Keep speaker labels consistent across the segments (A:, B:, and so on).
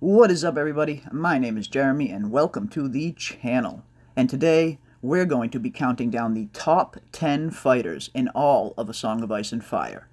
A: What is up everybody? My name is Jeremy and welcome to the channel. And today we're going to be counting down the top 10 fighters in all of A Song of Ice and Fire.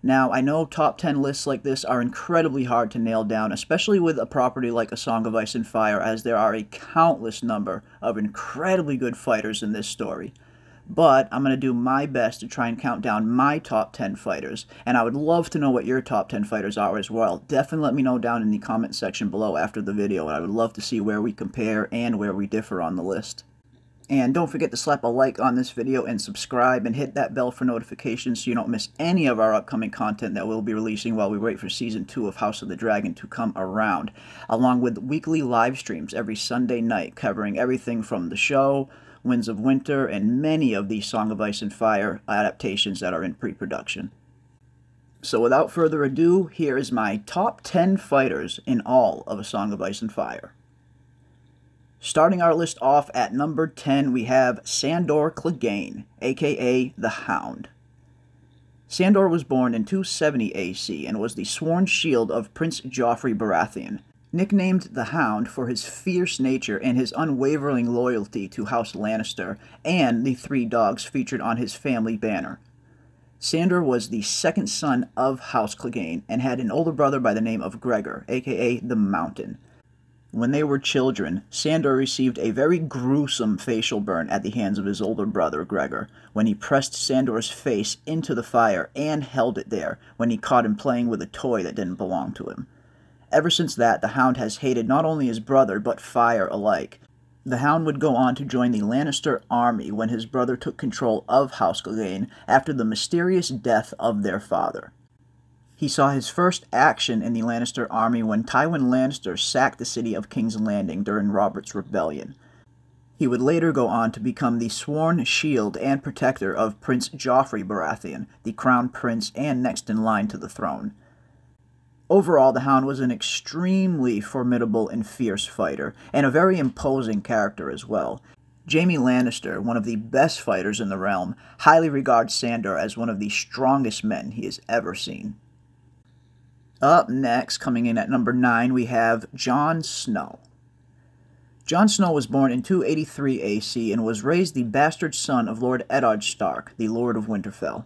A: Now, I know top 10 lists like this are incredibly hard to nail down, especially with a property like A Song of Ice and Fire, as there are a countless number of incredibly good fighters in this story but I'm going to do my best to try and count down my top 10 fighters, and I would love to know what your top 10 fighters are as well. Definitely let me know down in the comment section below after the video, and I would love to see where we compare and where we differ on the list. And don't forget to slap a like on this video and subscribe and hit that bell for notifications so you don't miss any of our upcoming content that we'll be releasing while we wait for Season 2 of House of the Dragon to come around, along with weekly live streams every Sunday night covering everything from the show, Winds of Winter, and many of the Song of Ice and Fire adaptations that are in pre-production. So without further ado, here is my top 10 fighters in all of A Song of Ice and Fire. Starting our list off at number 10, we have Sandor Clegane, aka the Hound. Sandor was born in 270 AC and was the sworn shield of Prince Joffrey Baratheon, Nicknamed the Hound for his fierce nature and his unwavering loyalty to House Lannister and the three dogs featured on his family banner. Sandor was the second son of House Clegane and had an older brother by the name of Gregor, aka the Mountain. When they were children, Sandor received a very gruesome facial burn at the hands of his older brother, Gregor, when he pressed Sandor's face into the fire and held it there when he caught him playing with a toy that didn't belong to him. Ever since that, the Hound has hated not only his brother, but fire alike. The Hound would go on to join the Lannister army when his brother took control of House Clegane after the mysterious death of their father. He saw his first action in the Lannister army when Tywin Lannister sacked the city of King's Landing during Robert's Rebellion. He would later go on to become the sworn shield and protector of Prince Joffrey Baratheon, the crown prince and next in line to the throne. Overall, the Hound was an extremely formidable and fierce fighter, and a very imposing character as well. Jaime Lannister, one of the best fighters in the realm, highly regards Sandor as one of the strongest men he has ever seen. Up next, coming in at number 9, we have Jon Snow. Jon Snow was born in 283 AC and was raised the bastard son of Lord Eddard Stark, the Lord of Winterfell.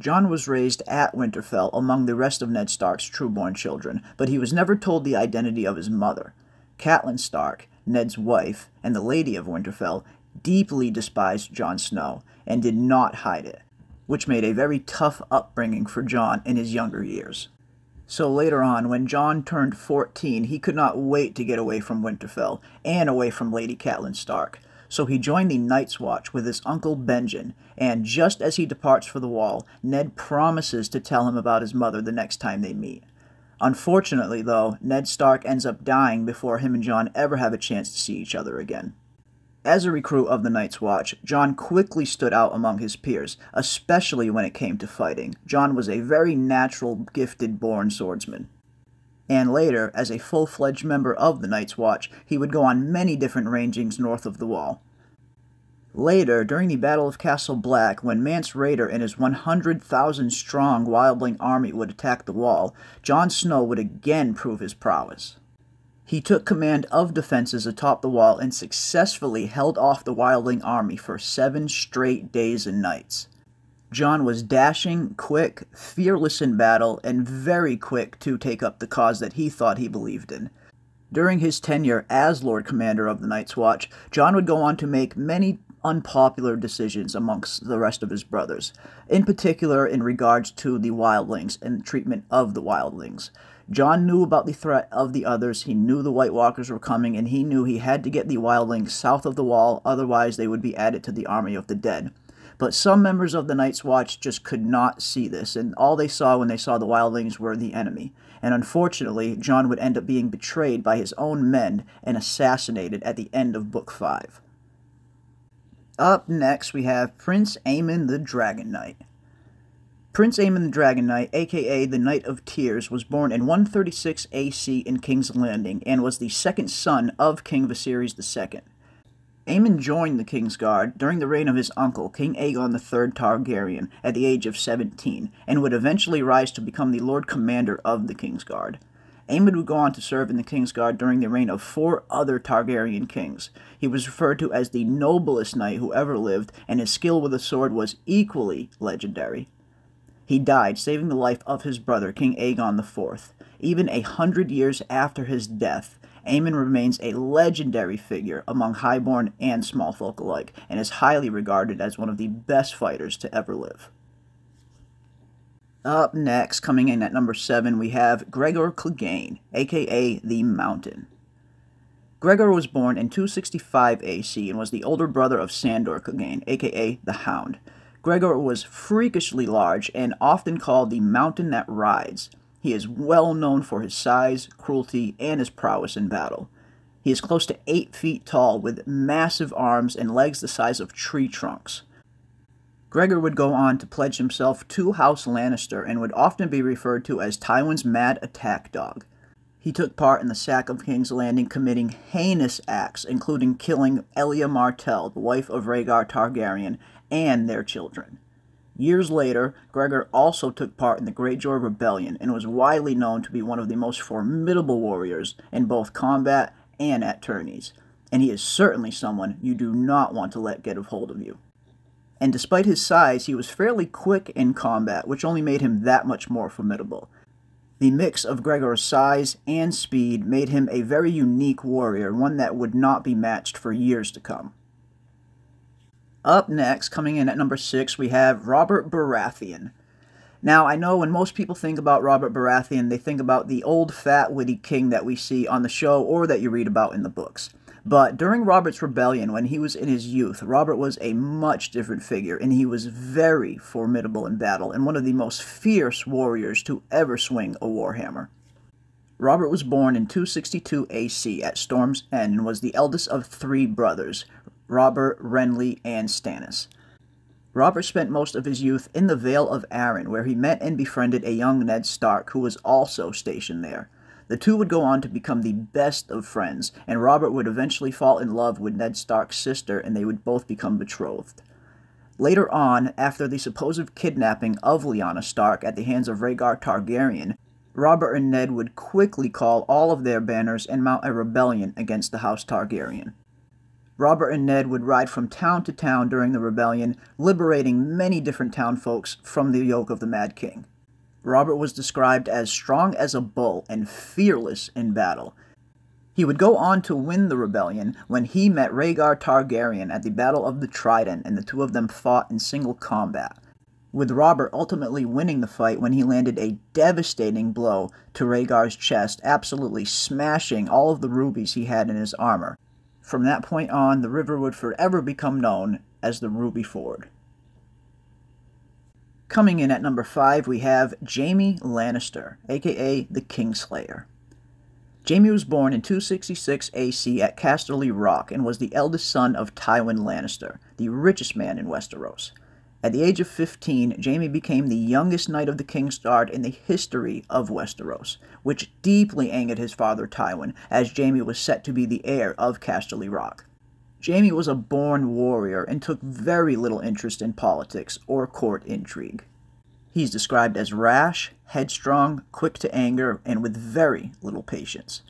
A: Jon was raised at Winterfell among the rest of Ned Stark's trueborn children, but he was never told the identity of his mother. Catelyn Stark, Ned's wife, and the Lady of Winterfell, deeply despised Jon Snow and did not hide it, which made a very tough upbringing for Jon in his younger years. So later on, when Jon turned 14, he could not wait to get away from Winterfell and away from Lady Catelyn Stark, so he joined the Night's Watch with his uncle Benjen, and just as he departs for the wall, Ned promises to tell him about his mother the next time they meet. Unfortunately, though, Ned Stark ends up dying before him and Jon ever have a chance to see each other again. As a recruit of the Night's Watch, Jon quickly stood out among his peers, especially when it came to fighting. Jon was a very natural, gifted born swordsman and later, as a full-fledged member of the Night's Watch, he would go on many different rangings north of the Wall. Later, during the Battle of Castle Black, when Mance Rayder and his 100,000-strong wildling army would attack the Wall, Jon Snow would again prove his prowess. He took command of defenses atop the wall and successfully held off the wildling army for seven straight days and nights. Jon was dashing, quick, fearless in battle, and very quick to take up the cause that he thought he believed in. During his tenure as Lord Commander of the Night's Watch, Jon would go on to make many unpopular decisions amongst the rest of his brothers, in particular in regards to the wildlings and treatment of the wildlings. Jon knew about the threat of the others, he knew the White Walkers were coming, and he knew he had to get the wildlings south of the wall, otherwise they would be added to the army of the dead. But some members of the Night's Watch just could not see this, and all they saw when they saw the wildlings were the enemy. And unfortunately, Jon would end up being betrayed by his own men and assassinated at the end of Book 5. Up next, we have Prince Aemon the Dragon Knight. Prince Aemon the Dragon Knight, aka the Knight of Tears, was born in 136 AC in King's Landing and was the second son of King Viserys II. Aemon joined the Kingsguard during the reign of his uncle, King Aegon III Targaryen, at the age of 17, and would eventually rise to become the Lord Commander of the Kingsguard. Aemon would go on to serve in the Kingsguard during the reign of four other Targaryen kings. He was referred to as the noblest knight who ever lived, and his skill with a sword was equally legendary. He died, saving the life of his brother, King Aegon IV. Even a hundred years after his death, Aemon remains a legendary figure among highborn and small folk alike, and is highly regarded as one of the best fighters to ever live. Up next, coming in at number 7, we have Gregor Clegane, aka the Mountain. Gregor was born in 265 AC and was the older brother of Sandor Clegane, aka the Hound. Gregor was freakishly large and often called the Mountain that Rides. He is well known for his size, cruelty, and his prowess in battle. He is close to 8 feet tall with massive arms and legs the size of tree trunks. Gregor would go on to pledge himself to House Lannister and would often be referred to as Tywin's mad attack dog. He took part in the sack of King's Landing, committing heinous acts, including killing Elia Martell, the wife of Rhaegar Targaryen, and their children. Years later, Gregor also took part in the Greyjoy Rebellion and was widely known to be one of the most formidable warriors in both combat and at tourneys, and he is certainly someone you do not want to let get a hold of you and despite his size, he was fairly quick in combat, which only made him that much more formidable. The mix of Gregor's size and speed made him a very unique warrior, one that would not be matched for years to come. Up next, coming in at number 6, we have Robert Baratheon. Now, I know when most people think about Robert Baratheon, they think about the old, fat, witty king that we see on the show or that you read about in the books. But during Robert's rebellion, when he was in his youth, Robert was a much different figure, and he was very formidable in battle and one of the most fierce warriors to ever swing a warhammer. Robert was born in 262 AC at Storm's End and was the eldest of three brothers, Robert, Renly, and Stannis. Robert spent most of his youth in the Vale of Arryn, where he met and befriended a young Ned Stark who was also stationed there. The two would go on to become the best of friends, and Robert would eventually fall in love with Ned Stark's sister, and they would both become betrothed. Later on, after the supposed kidnapping of Lyanna Stark at the hands of Rhaegar Targaryen, Robert and Ned would quickly call all of their banners and mount a rebellion against the House Targaryen. Robert and Ned would ride from town to town during the rebellion, liberating many different townfolks from the yoke of the Mad King. Robert was described as strong as a bull and fearless in battle. He would go on to win the rebellion when he met Rhaegar Targaryen at the Battle of the Trident and the two of them fought in single combat, with Robert ultimately winning the fight when he landed a devastating blow to Rhaegar's chest, absolutely smashing all of the rubies he had in his armor. From that point on, the river would forever become known as the Ruby Ford. Coming in at number 5, we have Jaime Lannister, aka the Kingslayer. Jaime was born in 266 AC at Casterly Rock and was the eldest son of Tywin Lannister, the richest man in Westeros. At the age of 15, Jaime became the youngest knight of the Kingsguard in the history of Westeros, which deeply angered his father Tywin, as Jaime was set to be the heir of Casterly Rock. Jaime was a born warrior and took very little interest in politics or court intrigue. He's described as rash, headstrong, quick to anger, and with very little patience.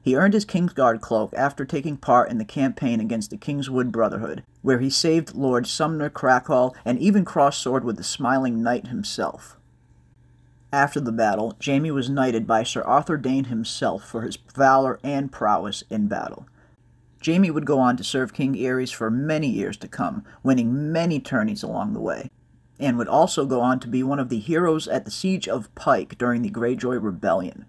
A: He earned his Kingsguard cloak after taking part in the campaign against the Kingswood Brotherhood, where he saved Lord Sumner Crakehall and even crossed sword with the Smiling Knight himself. After the battle, Jaime was knighted by Sir Arthur Dayne himself for his valor and prowess in battle. Jaime would go on to serve King Aerys for many years to come, winning many tourneys along the way, and would also go on to be one of the heroes at the Siege of Pike during the Greyjoy Rebellion.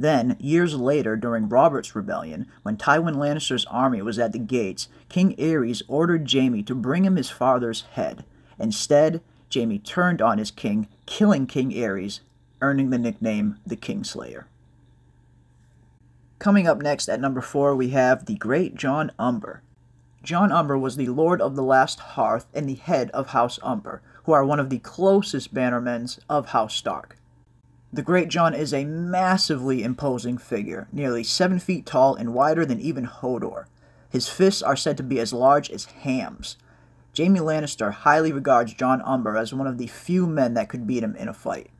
A: Then, years later, during Robert's Rebellion, when Tywin Lannister's army was at the gates, King Aerys ordered Jaime to bring him his father's head. Instead, Jaime turned on his king, killing King Aerys, earning the nickname the Kingslayer. Coming up next at number 4, we have the Great John Umber. John Umber was the Lord of the Last Hearth and the head of House Umber, who are one of the closest bannermen of House Stark. The Great John is a massively imposing figure, nearly seven feet tall and wider than even Hodor. His fists are said to be as large as hams. Jaime Lannister highly regards John Umber as one of the few men that could beat him in a fight.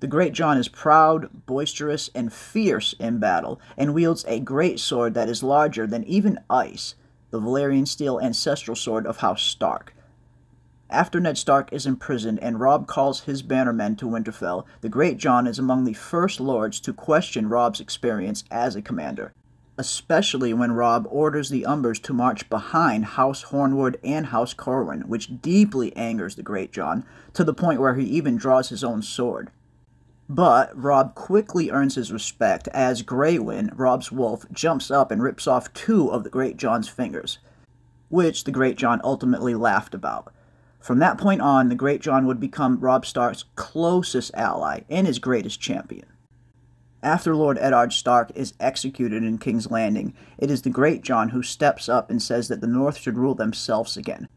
A: The Great John is proud, boisterous, and fierce in battle, and wields a great sword that is larger than even ice, the Valyrian steel ancestral sword of House Stark. After Ned Stark is imprisoned and Robb calls his bannermen to Winterfell, the Great John is among the first lords to question Robb's experience as a commander, especially when Robb orders the Umbers to march behind House Hornwood and House Cerwyn, which deeply angers the Great John, to the point where he even draws his own sword. But Robb quickly earns his respect as Greywyn, Robb's wolf, jumps up and rips off two of the Great John's fingers, which the Great John ultimately laughed about. From that point on, the Great John would become Robb Stark's closest ally and his greatest champion. After Lord Eddard Stark is executed in King's Landing, it is the Great John who steps up and says that the North should rule themselves again,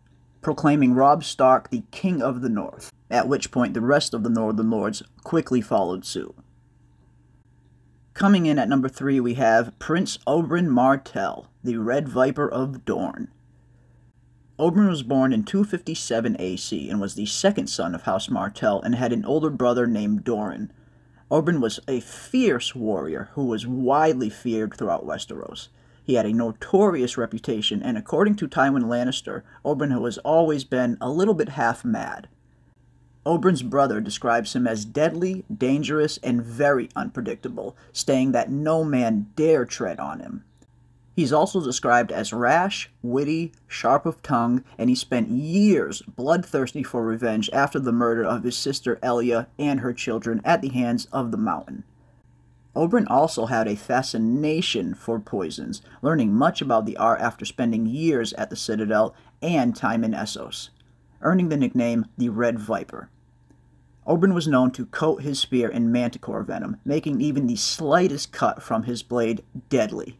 A: proclaiming Robb Stark the King of the North at which point the rest of the Northern Lords quickly followed suit. Coming in at number 3 we have Prince Oberyn Martell, the Red Viper of Dorne. Oberyn was born in 257 AC and was the second son of House Martell and had an older brother named Doran. Oberyn was a fierce warrior who was widely feared throughout Westeros. He had a notorious reputation, and according to Tywin Lannister, Oberyn has always been a little bit half mad. Oberyn's brother describes him as deadly, dangerous, and very unpredictable, stating that no man dare tread on him. He's also described as rash, witty, sharp of tongue, and he spent years bloodthirsty for revenge after the murder of his sister Elia and her children at the hands of the Mountain. Oberyn also had a fascination for poisons, learning much about the art after spending years at the Citadel and time in Essos, earning the nickname the Red Viper. Oberyn was known to coat his spear in manticore venom, making even the slightest cut from his blade deadly.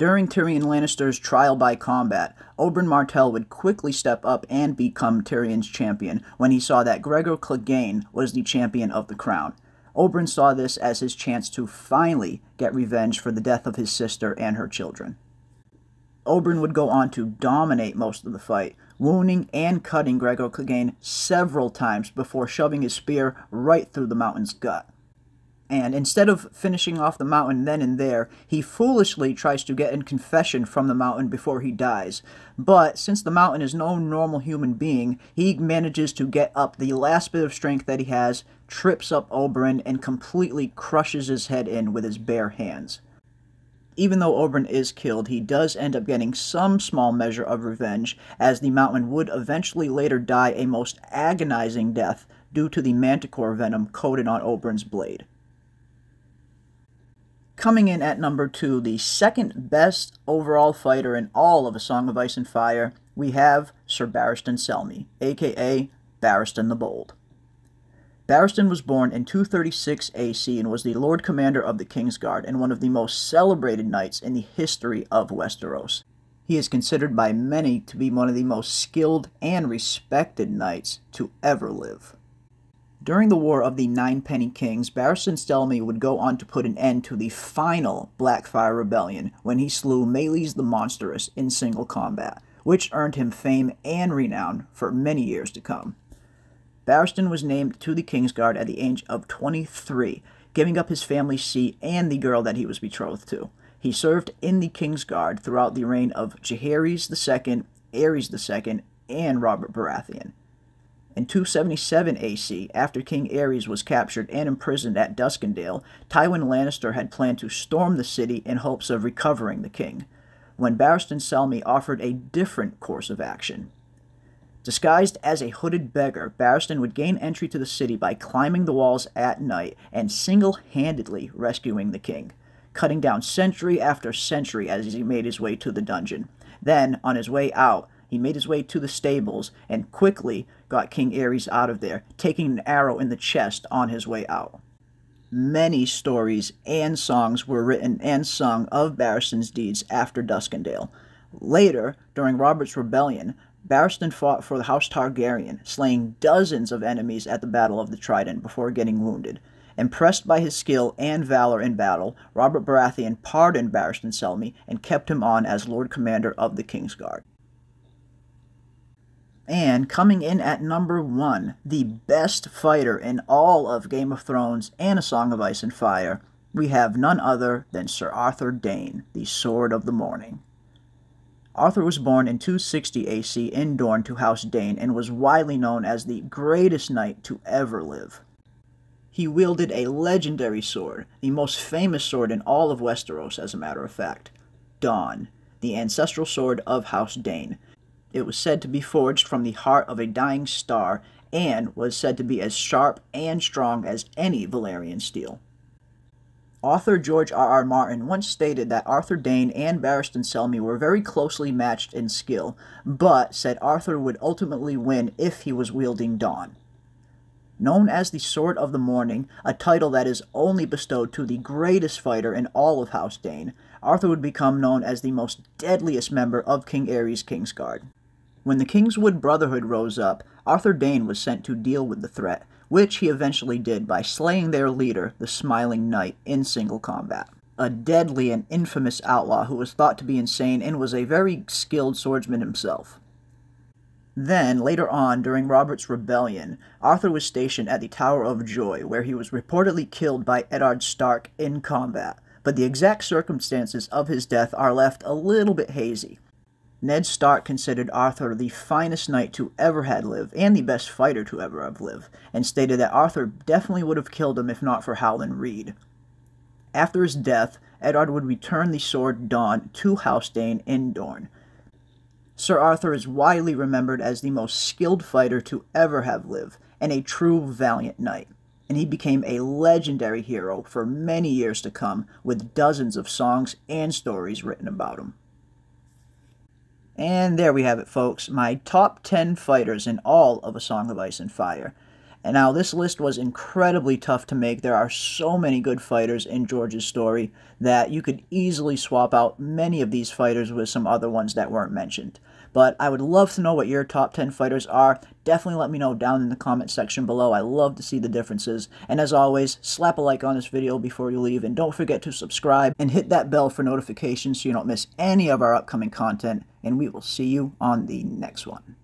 A: During Tyrion Lannister's trial by combat, Oberyn Martell would quickly step up and become Tyrion's champion when he saw that Gregor Clegane was the champion of the crown. Oberyn saw this as his chance to finally get revenge for the death of his sister and her children. Oberyn would go on to dominate most of the fight, wounding and cutting Gregor Clegane several times before shoving his spear right through the mountain's gut. And instead of finishing off the mountain then and there, he foolishly tries to get in confession from the mountain before he dies. But since the mountain is no normal human being, he manages to get up the last bit of strength that he has, trips up Oberyn, and completely crushes his head in with his bare hands even though Oberyn is killed, he does end up getting some small measure of revenge, as the Mountain would eventually later die a most agonizing death due to the manticore venom coated on Oberyn's blade. Coming in at number two, the second best overall fighter in all of A Song of Ice and Fire, we have Sir Barristan Selmy, aka Barristan the Bold. Barristan was born in 236 AC and was the Lord Commander of the Kingsguard and one of the most celebrated knights in the history of Westeros. He is considered by many to be one of the most skilled and respected knights to ever live. During the War of the Ninepenny Kings, Barristan Selmy would go on to put an end to the final Blackfyre Rebellion when he slew Maelys the Monstrous in single combat, which earned him fame and renown for many years to come. Barristan was named to the Kingsguard at the age of 23, giving up his family seat and the girl that he was betrothed to. He served in the Kingsguard throughout the reign of Jaehaerys II, Aerys II, and Robert Baratheon. In 277 AC, after King Aerys was captured and imprisoned at Duskendale, Tywin Lannister had planned to storm the city in hopes of recovering the king, when Barristan Selmy offered a different course of action. Disguised as a hooded beggar, Barristan would gain entry to the city by climbing the walls at night and single-handedly rescuing the king, cutting down century after century as he made his way to the dungeon. Then, on his way out, he made his way to the stables and quickly got King Aerys out of there, taking an arrow in the chest on his way out. Many stories and songs were written and sung of Barristan's deeds after Duskendale. Later, during Robert's rebellion, Barristan fought for the House Targaryen, slaying dozens of enemies at the Battle of the Trident before getting wounded. Impressed by his skill and valor in battle, Robert Baratheon pardoned Barristan Selmy and kept him on as Lord Commander of the Kingsguard. And coming in at number one, the best fighter in all of Game of Thrones and A Song of Ice and Fire, we have none other than Sir Arthur Dayne, the Sword of the Morning. Arthur was born in 260 AC in Dorne to House Dayne and was widely known as the greatest knight to ever live. He wielded a legendary sword, the most famous sword in all of Westeros, as a matter of fact Dawn, the ancestral sword of House Dayne. It was said to be forged from the heart of a dying star and was said to be as sharp and strong as any Valyrian steel. Author George R. R. Martin once stated that Arthur Dayne and Barristan Selmy were very closely matched in skill, but said Arthur would ultimately win if he was wielding Dawn. Known as the Sword of the Morning, a title that is only bestowed to the greatest fighter in all of House Dayne, Arthur would become known as the most deadliest member of King Aerys' Kingsguard. When the Kingswood Brotherhood rose up, Arthur Dayne was sent to deal with the threat, which he eventually did by slaying their leader, the Smiling Knight, in single combat. A deadly and infamous outlaw who was thought to be insane and was a very skilled swordsman himself. Then, later on, during Robert's rebellion, Arthur was stationed at the Tower of Joy, where he was reportedly killed by Eddard Stark in combat, but the exact circumstances of his death are left a little bit hazy. Ned Stark considered Arthur the finest knight to ever had lived, and the best fighter to ever have lived, and stated that Arthur definitely would have killed him if not for Howland Reed. After his death, Eddard would return the sword Dawn to House Dayne in Dorne. Sir Arthur is widely remembered as the most skilled fighter to ever have lived, and a true valiant knight, and he became a legendary hero for many years to come, with dozens of songs and stories written about him. And there we have it, folks. My top 10 fighters in all of A Song of Ice and Fire. And now, this list was incredibly tough to make. There are so many good fighters in George's story that you could easily swap out many of these fighters with some other ones that weren't mentioned. But I would love to know what your top 10 fighters are. Definitely let me know down in the comment section below. I love to see the differences. And as always, slap a like on this video before you leave. And don't forget to subscribe and hit that bell for notifications so you don't miss any of our upcoming content. And we will see you on the next one.